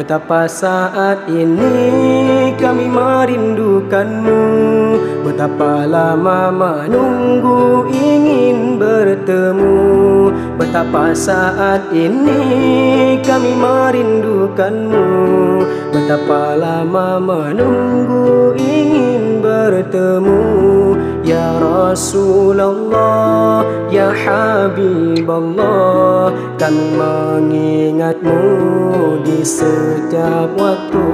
Betapa saat ini kami merindukanmu. Betapa lama menunggu ingin bertemu. Betapa saat ini kami merindukanmu. Betapa lama menunggu ingin bertemu Ya Rasulullah, Ya Habiballah Kami mengingatmu di setiap waktu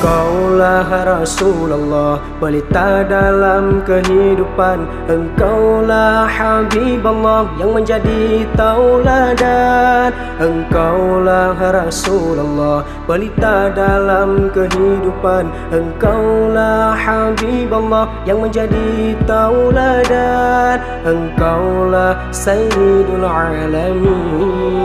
Engkaulah Rasulullah Pelita dalam kehidupan. Engkaulah Habibullah Yang menjadi tauladan. Engkaulah Rasulullah Pelita dalam kehidupan. Engkaulah Habibullah Yang menjadi tauladan. Engkaulah Sayyidul Alamin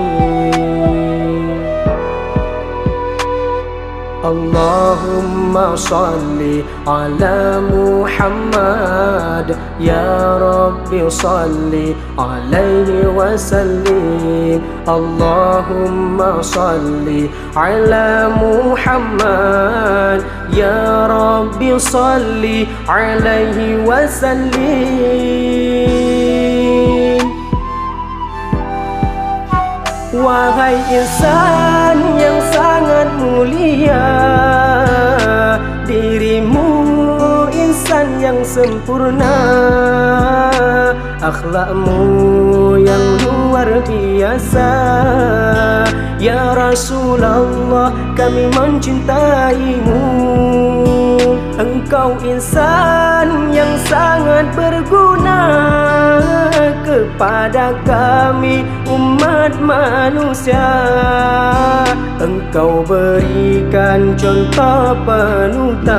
اللهم صل على محمد يا رب صل عليه وسلم اللهم صل على محمد يا رب صل عليه وسلم Wahai insan yang sangat mulia Dirimu insan yang sempurna Akhlakmu yang luar biasa. Ya Rasulullah kami mencintaimu Engkau insan yang sangat berguna kepada kami umat manusia. Engkau berikan contoh penutan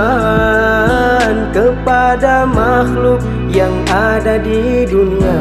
kepada makhluk yang ada di dunia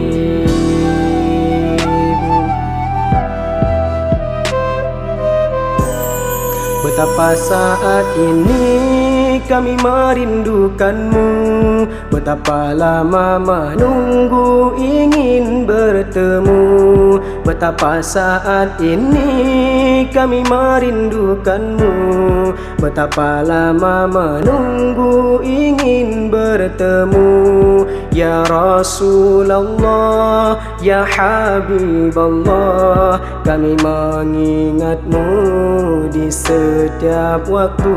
Betapa saat ini kami merindukanmu? Betapa lama menunggu ingin bertemu? Betapa saat ini kami merindukanmu? Betapa lama menunggu ingin bertemu Ya Rasulullah, Ya Habiballah Kami mengingatmu di setiap waktu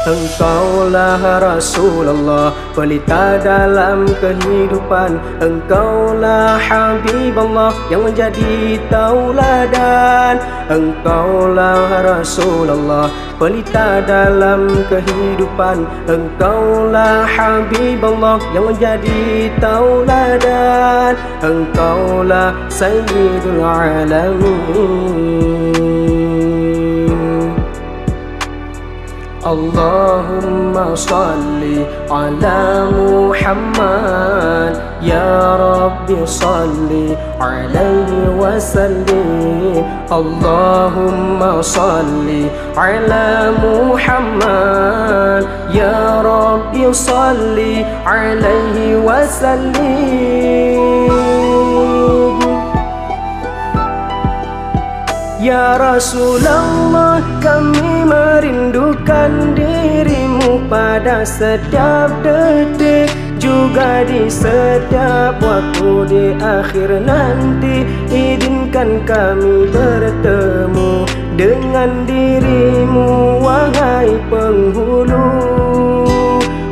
Engkaulah Rasulullah Pelita dalam kehidupan. Engkaulah Habibullah Yang menjadi tauladan. Engkaulah Rasulullah Pelita dalam kehidupan. Engkaulah Habibullah Yang menjadi tauladan. Engkaulah Sayyidul Alamin اللهم صل على محمد. يا رب صل عليه وسلم. اللهم صل على محمد. يا رب صل عليه وسلم. Ya Rasulullah kami merindukan dirimu pada setiap detik Juga di setiap waktu di akhir nanti. Izinkan kami bertemu dengan dirimu wahai penghulu.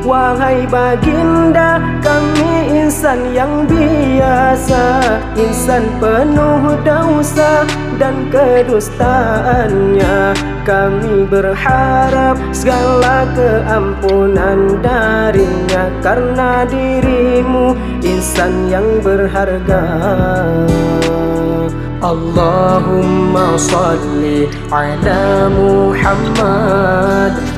Wahai baginda kami insan yang biasa Insan penuh dosa dan kedustaannya. Kami berharap segala keampunan darinya Karena dirimu insan yang berharga. Allahumma salli ala Muhammad.